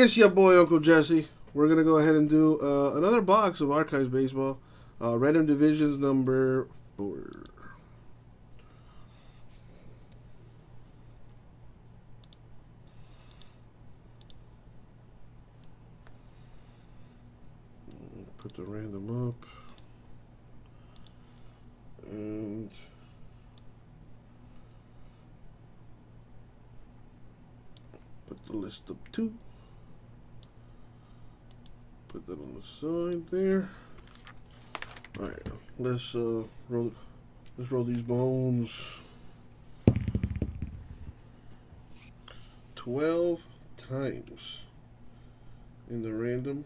It's your boy Uncle Jesse. We're gonna go ahead and do uh, another box of Archives Baseball, uh, Random Divisions number four. Put the random up. And put the list up too. Put that on the side there. All right, let's uh, roll. Let's roll these bones. Twelve times in the random.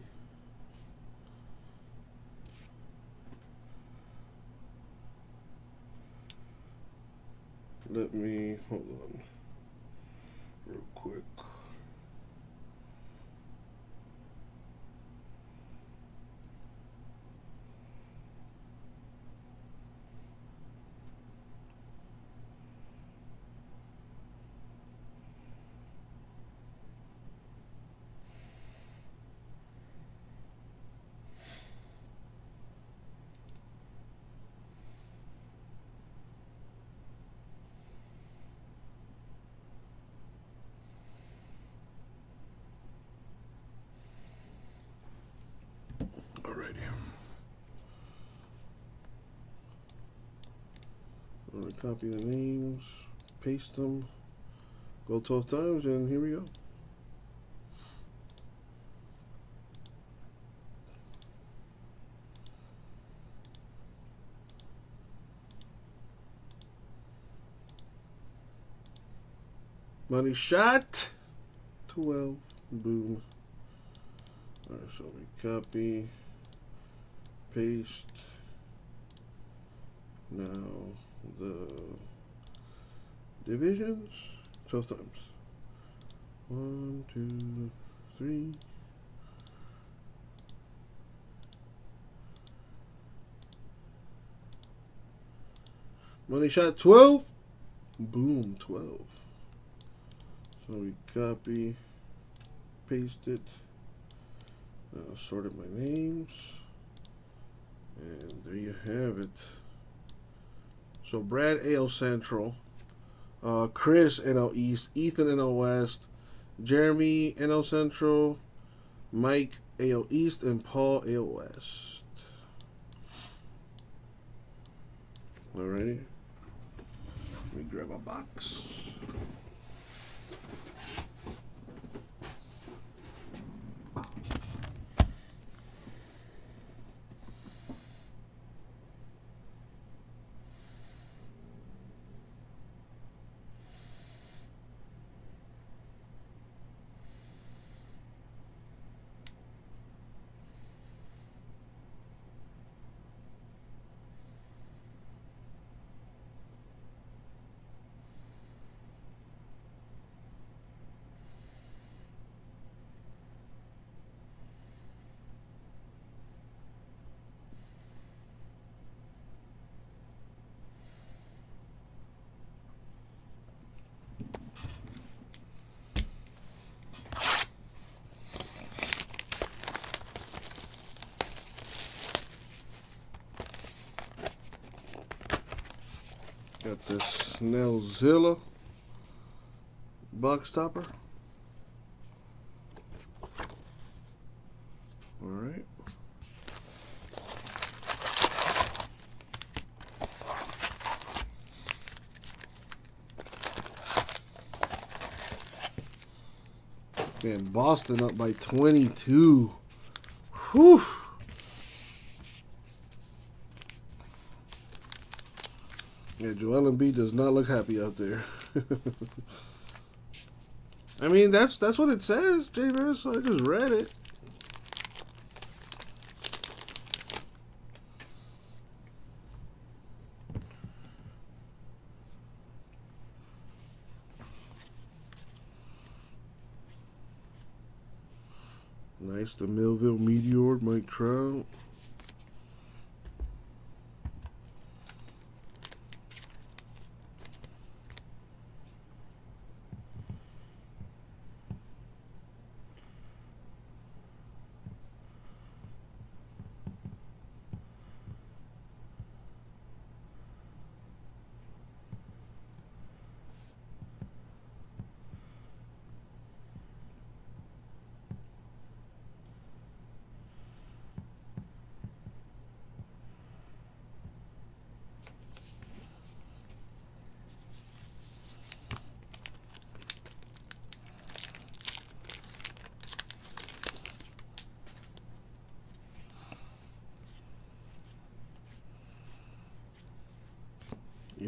Let me hold on Alrighty. I'm gonna copy the names, paste them, go 12 times, and here we go. Money shot. 12. Boom. Alright, so we copy, paste. Now the divisions 12 times. One, two, three. Money shot 12. Boom, 12. So we copy, paste it. Now sorted my names. And there you have it. So Brad AL Central, uh, Chris NL East, Ethan NL West, Jeremy NL Central, Mike AL East, and Paul AL West. Alrighty. Let me grab a box. Got this Snellzilla box topper. All right. Man, Boston up by 22. Whew. Yeah, Joel Embiid does not look happy out there. I mean, that's that's what it says, James. I just read it. Nice, the Millville Meteor, Mike Trout.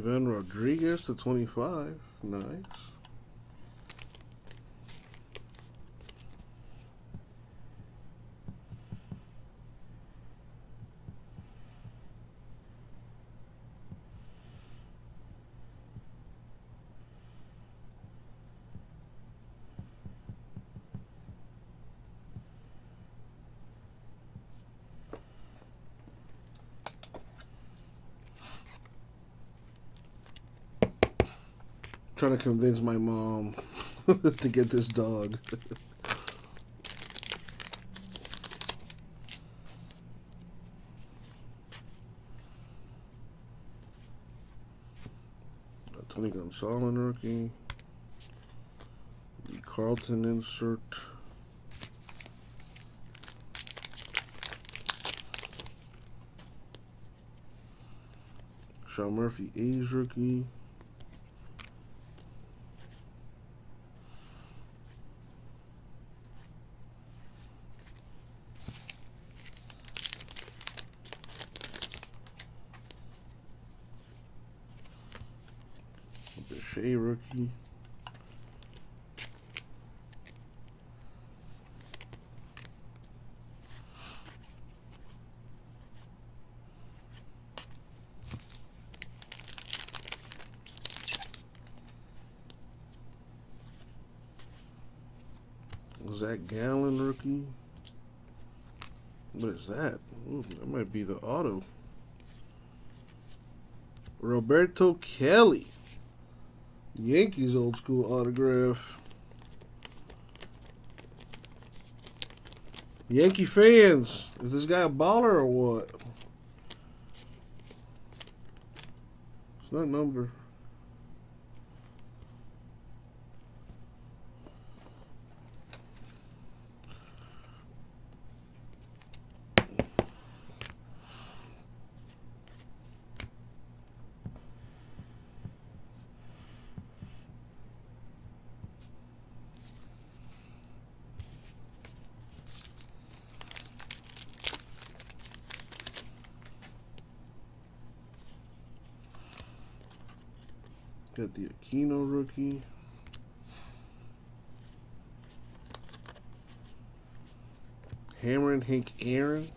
Ivan Rodriguez to 25. Nice. Trying to convince my mom to get this dog. Tony Gonsolin rookie. The Carlton insert. Sean Murphy A's rookie. Zach Gallen rookie. What is that? Ooh, that might be the auto. Roberto Kelly. Yankees old school autograph. Yankee fans, is this guy a baller or what? It's not number. Got the Aquino rookie. Hammer and Hank Aaron.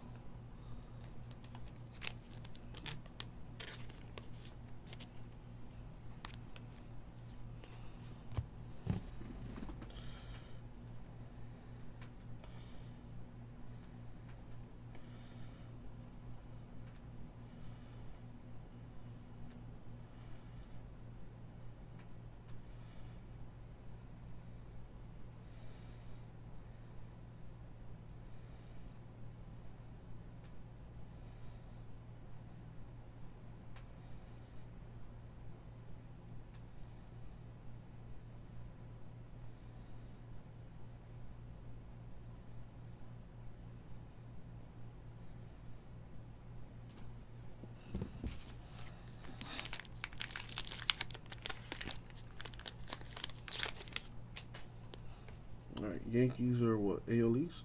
Yankees are what? AL East?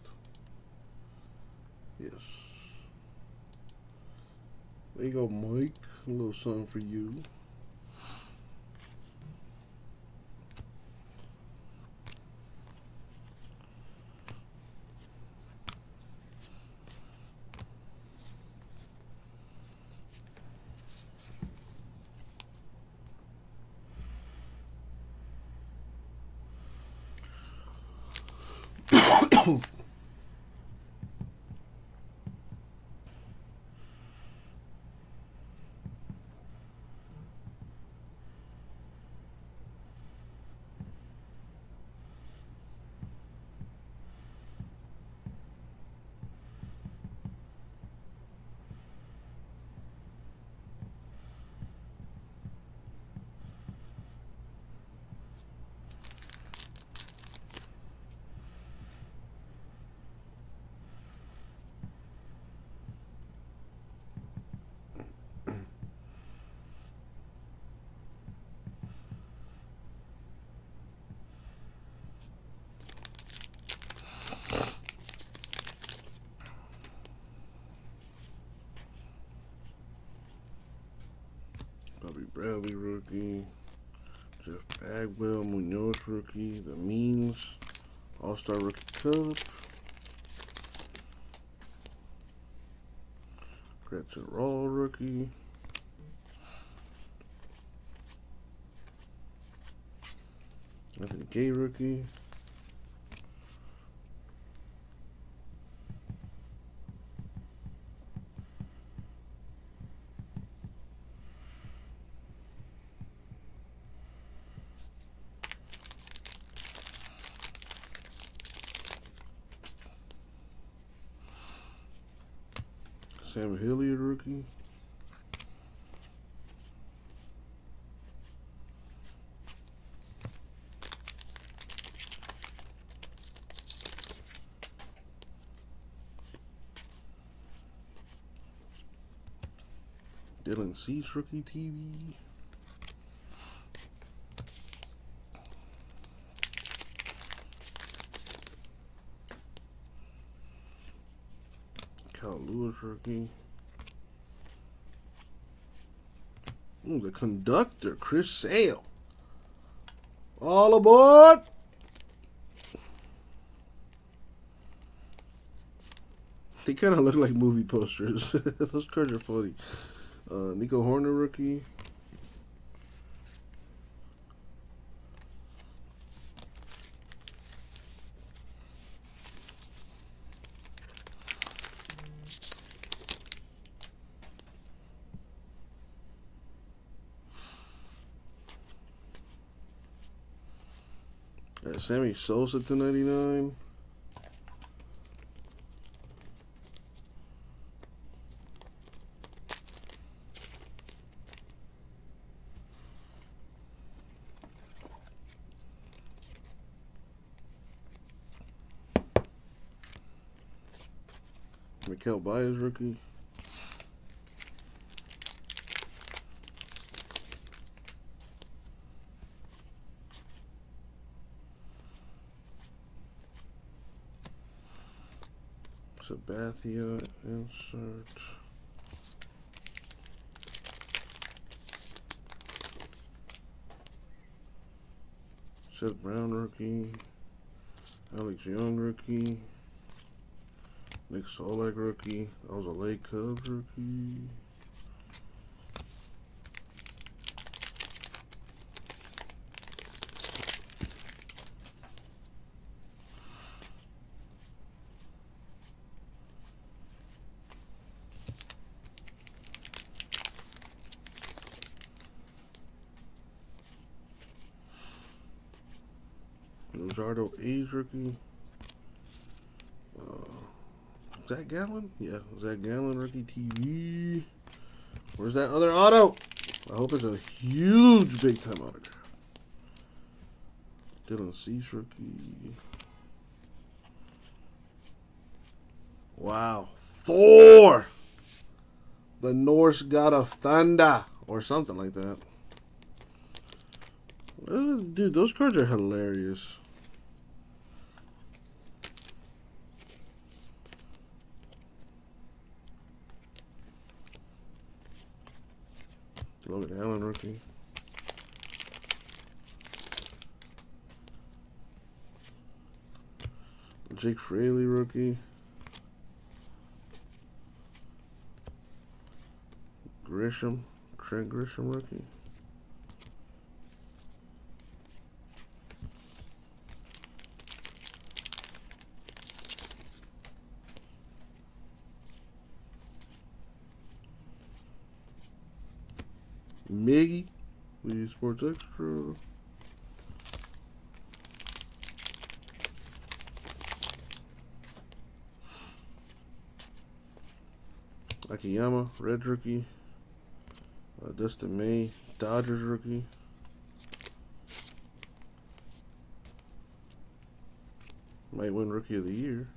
Yes. There you go, Mike. A little something for you. Rookie. Jeff Bagwell, Munoz rookie. The Means All Star Rookie Cup. Gretchen Raw rookie. Anthony Kay rookie. Sam Hilliard rookie. Dylan Cease rookie TV. Rookie. Ooh, the conductor, Chris Sale. All aboard! They kind of look like movie posters. Those cards are funny. Uh, Nico Hoerner rookie. Sammy Sosa to 99. Michel Baez rookie. Sabathia insert. Seth Brown rookie. Alex Young rookie. Nick Solak rookie. That was a late Cubs rookie. A's rookie. Uh, Zach Gallen? Yeah, Zach Gallen rookie TV. Where's that other auto? I hope it's a huge big time autograph. Dylan Cease rookie. Wow. Thor! The Norse god of thunder. Or something like that. Dude, those cards are hilarious. Logan Allen rookie. Jake Fraley rookie. Grisham, Trent Grisham rookie. Miggy, Wii Sports Extra. Akiyama, Red rookie. Uh, Dustin May, Dodgers rookie. Might win Rookie of the Year.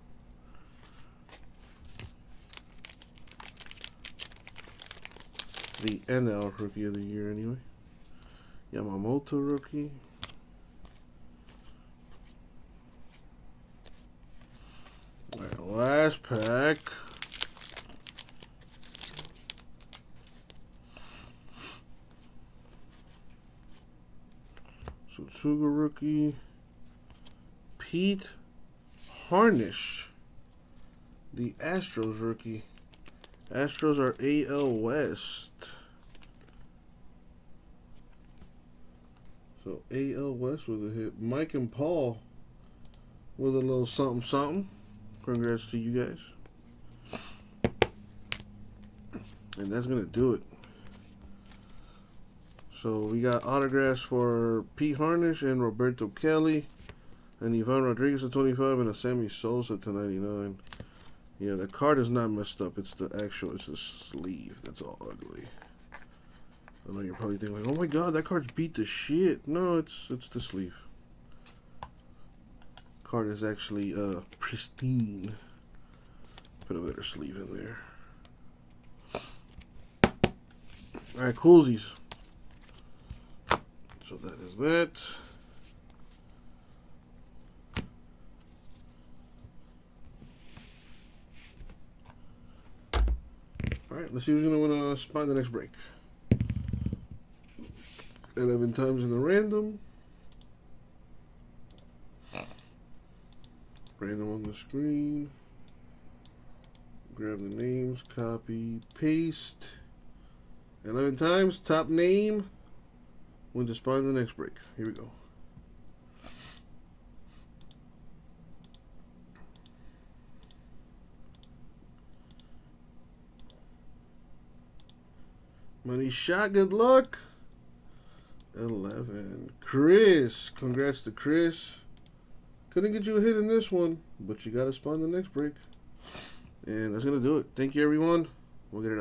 The NL Rookie of the Year, anyway. Yamamoto rookie. Alright, last pack. Verdugo rookie. Pete Harnisch. The Astros rookie. Astros are AL West. AL West with a hit. Mike and Paul with a little something something. Congrats to you guys. And that's going to do it. So we got autographs for Pete Harnisch and Roberto Kelly. And Ivan Rodriguez at 25 and a Sammy Sosa to 99. Yeah, the card is not messed up. It's the actual, it's the sleeve that's all ugly. I know you're probably thinking like, oh my god, that card's beat the shit. No, it's it's the sleeve. Card is actually uh pristine. Put a better sleeve in there. Alright, coolsies. So that is that. Alright, let's see who's going to want to spine the next break. 11 times in the random. Random on the screen. Grab the names, copy, paste. 11 times, top name. Win to spawn the next break. Here we go. Money shot, good luck. 11. Chris. Congrats to Chris. Couldn't get you a hit in this one, but you got to spawn the next break. And that's going to do it. Thank you, everyone. We'll get it up.